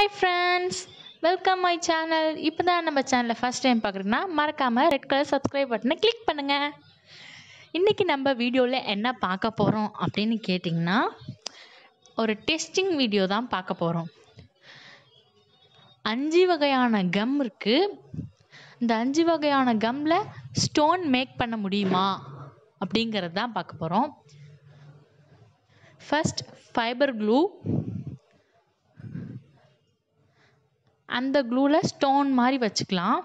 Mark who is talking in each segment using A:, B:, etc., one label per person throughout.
A: Hi friends welcome my channel இப்போ தான் நம்ம சேனலை ஃபஸ்ட் டைம் பார்க்குறீங்கன்னா மறக்காமல் ரெட் கலர் சப்ஸ்கிரைப் பட்டனை கிளிக் பண்ணுங்கள் இன்றைக்கி நம்ம வீடியோவில் என்ன பார்க்க போகிறோம் அப்படின்னு கேட்டிங்கன்னா ஒரு டெஸ்டிங் வீடியோ தான் பார்க்க போகிறோம் அஞ்சு வகையான கம் இருக்குது இந்த அஞ்சு வகையான கம்மில் ஸ்டோன் மேக் பண்ண முடியுமா அப்படிங்கிறது தான் பார்க்க போகிறோம் ஃபஸ்ட் ஃபைபர் க்ளூ அந்த க்ளூவில் ஸ்டோன் மாதிரி வச்சுக்கலாம்.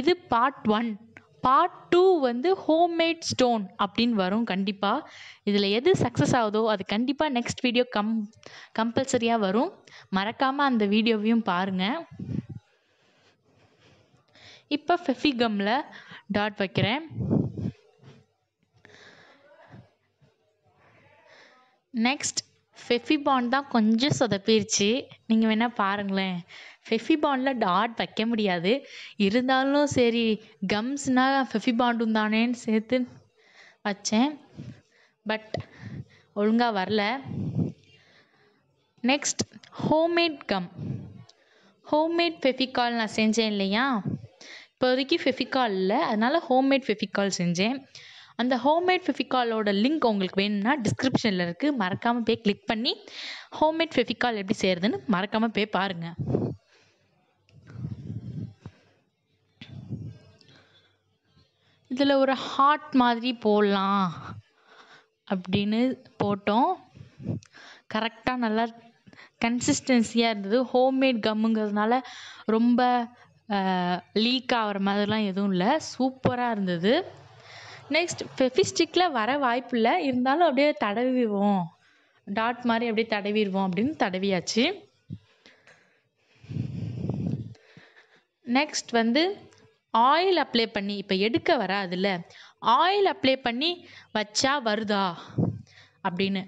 A: இது பார்ட் ஒன் பார்ட் டூ வந்து ஹோம்மேட் ஸ்டோன் அப்படின்னு வரும் கண்டிப்பாக இதில் எது சக்ஸஸ் ஆகுதோ அது கண்டிப்பாக நெக்ஸ்ட் வீடியோ கம் கம்பல்சரியாக வரும். மறக்காமல் அந்த வீடியோவையும் பாருங்கள் இப்போ ஃபெஃபிகம்மில் டாட் வைக்கிறேன். நெக்ஸ்ட் ஃபெஃபிபாண்ட் தான் கொஞ்சம் சொதப்பிருச்சு. நீங்கள் வேணால் பாருங்களேன். ஃபெஃபிபாண்டில் டாட் வைக்க முடியாது. இருந்தாலும் சரி கம்ஸ்னால் ஃபெஃபிபாண்டும் தானேன்னு சேர்த்து வச்சேன். பட் ஒழுங்காக வரல. Next homemade gum homemade Fevicol நான் செஞ்சேன் இல்லையா? இப்போதைக்கு ஃபெஃபிகால் இல்லை. அதனால் ஹோம்மேட் ஃபெஃபிகால் செஞ்சேன். அந்த ஹோம்மேட் ஃபெஃபிகாலோட லிங்க் உங்களுக்கு வேணும்னா டிஸ்கிரிப்ஷனில் இருக்குது மறக்காமல் போய் கிளிக் பண்ணி ஹோம்மேட் ஃபெஃபிகால் எப்படி செய்கிறதுன்னு மறக்காமல் போய் பாருங்கள் இதில் ஒரு ஹார்ட் மாதிரி போடலாம் அப்படின்னு போட்டோம். கரெக்டாக நல்லா கன்சிஸ்டன்சியாக இருந்தது. ஹோம்மேட் கம்முங்கிறதுனால ரொம்ப லீக் ஆகிற மாதிரிலாம் எதுவும் இல்லை. சூப்பராக இருந்தது. நெக்ஸ்ட் ஃபெஃபிஸ்டிக்கில் வர வாய்ப்பில்லை. இருந்தாலும் அப்படியே தடவிடுவோம். டாட் மாதிரி அப்படியே தடவிடுவோம் அப்படின்னு தடவியாச்சு. நெக்ஸ்ட் வந்து ஆயில் அப்ளை பண்ணி இப்போ எடுக்க வராதுல்ல. ஆயில் அப்ளை பண்ணி வச்சா வருதா? அப்படின்னு.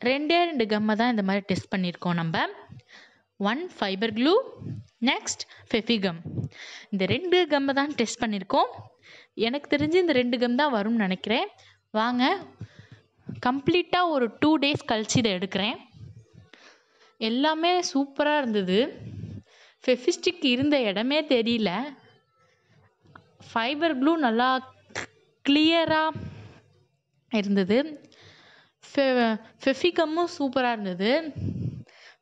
A: ரெண்டே ரெண்டு கம்மை தான் இந்த மாதிரி டெஸ்ட் பண்ணியிருக்கோம் நம்ம. One fibre glue next Fevigum இந்த ரெண்டு கம்மை தான் டெஸ்ட் பண்ணியிருக்கோம். எனக்கு தெரிஞ்சு இந்த ரெண்டு கம் தான் வரும்னு நினைக்கிறேன். வாங்க கம்ப்ளீட்டாக ஒரு டூ டேஸ் கழிச்சு இதை எடுக்கிறேன். எல்லாமே சூப்பராக இருந்தது. ஃபெஃபிஸ்டிக் இருந்த இடமே தெரியல. ஃபைபர் க்ளூ நல்லா கிளியராக இருந்தது. ஃபெ ஃபெஃபிகம்மும் சூப்பராக இருந்தது.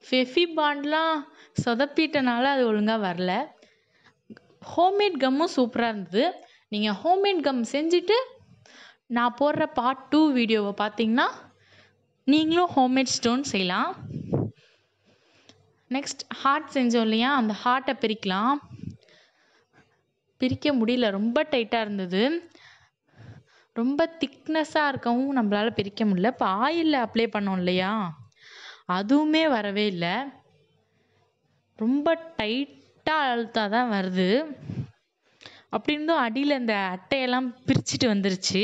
A: ஃபெஃபி பாண்ட்லாம் சொதப்பிட்டனால அது ஒழுங்காக வரல. ஹோம்மேட் கம்மும் சூப்பராக இருந்தது. நீங்கள் ஹோம்மேட் கம் செஞ்சுட்டு நான் போடுற பார்ட் டூ வீடியோவை பார்த்தீங்கன்னா நீங்களும் ஹோம்மேட் ஸ்டோன் செய்யலாம். நெக்ஸ்ட் ஹார்ட் செஞ்சோம் இல்லையா? அந்த ஹார்ட்டை பிரிக்கலாம். பிரிக்க முடியல. ரொம்ப டைட்டாக இருந்தது. ரொம்ப திக்னஸாக இருக்கவும் நம்மளால் பிரிக்க முடியல. இப்போ ஆயிலில் அப்ளை பண்ணோம் இல்லையா? அதுவுமே வரவே இல்லை. ரொம்ப டைட்டாக அழுத்தாக தான் வருது. அப்படி இருந்தும் அடியில் இந்த அட்டையெல்லாம் பிரிச்சுட்டு வந்துருச்சு.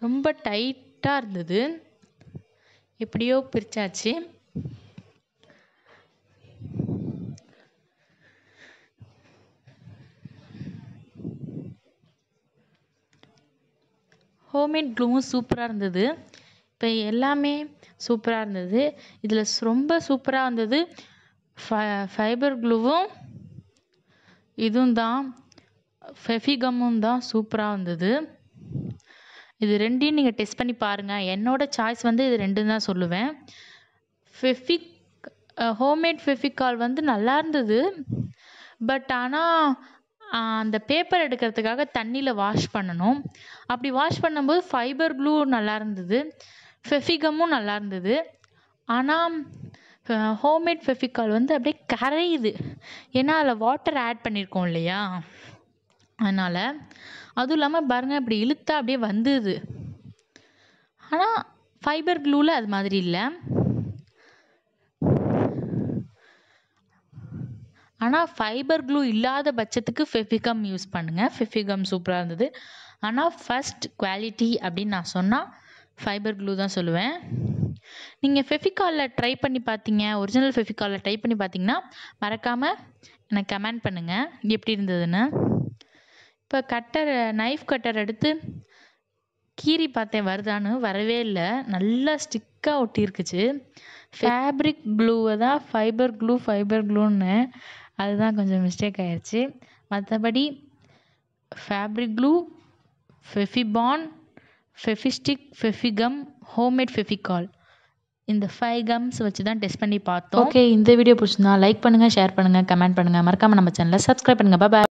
A: ரொம்ப டைட்டாக இருந்தது. எப்படியோ பிரிச்சாச்சு. ஹோம்மேட் க்ளூவும் சூப்பராக இருந்தது. இப்போ எல்லாமே சூப்பராக இருந்தது. இதில் ரொம்ப சூப்பராக இருந்தது. ஃபைபர் க்ளூவும் இதுவும் தான் ஃபெஃபிகம்மும் தான் சூப்பராக இருந்தது. இது ரெண்டையும் நீங்கள் டெஸ்ட் பண்ணி பாருங்கள் என்னோடய சாய்ஸ் வந்து இது ரெண்டும் தான் சொல்லுவேன். ஃபெஃபிக் ஹோம்மேட் ஃபெஃபிகால் வந்து நல்லா இருந்தது. பட் ஆனால் அந்த பேப்பர் எடுக்கிறதுக்காக தண்ணியில் வாஷ் பண்ணணும். அப்படி வாஷ் பண்ணும்போது ஃபைபர் க்ளூ நல்லா இருந்தது. ஃபெஃபிகமும் நல்லா இருந்தது. ஆனால் ஹோம்மேட் ஃபெஃபிகால் வந்து அப்படியே கரையுது. ஏன்னா அதில் வாட்டர் ஆட் பண்ணியிருக்கோம் இல்லையா? அதனால் அதுவும் இல்லாமல் பாருங்கள் இப்படி இழுத்தா அப்படியே வந்துது ஆனால் ஃபைபர் க்ளூவில் அது மாதிரி இல்லை. ஆனால் ஃபைபர் க்ளூ இல்லாத பட்சத்துக்கு ஃபெஃபிகம் யூஸ் பண்ணுங்கள் ஃபெஃபிகம் சூப்பராக இருந்தது. ஆனால் ஃபஸ்ட் குவாலிட்டி அப்படின்னு நான் சொன்னால் ஃபைபர் க்ளூ தான் சொல்லுவேன். நீங்கள் ஃபெஃபிகாலில் ட்ரை பண்ணி பார்த்தீங்க ஒரிஜினல் ஃபெஃபிகாலில் ட்ரை பண்ணி பார்த்தீங்கன்னா மறக்காமல் எனக்கு கமெண்ட் பண்ணுங்கள் எப்படி இருந்ததுன்னு. இப்போ கட்டர் நைஃப் கட்டர் எடுத்து கீறி பார்த்தேன் வருதான்னு. வரவே இல்லை. நல்லா ஸ்டிக்காக ஒட்டியிருக்குச்சு. ஃபேப்ரிக் க்ளூவை தான் ஃபைபர் க்ளூ ஃபைபர் க்ளூன்னு அதுதான் கொஞ்சம் மிஸ்டேக் ஆயிடுச்சு மற்றபடி fabric glue Fevibond Fevistik Fevigum homemade Fevicol இந்த ஃபைவ் கம்ஸ் வச்சு தான் டெஸ்ட் பண்ணி பார்த்தோம். ஓகே இந்த வீடியோ பிடிச்சிருந்தா லைக் பண்ணுங்கள் ஷேர் பண்ணுங்கள் கமெண்ட் பண்ணுங்கள் மறக்காமல் நம்ம சேனலை சப்ஸ்கிரைப் பண்ணுங்கள் பாய்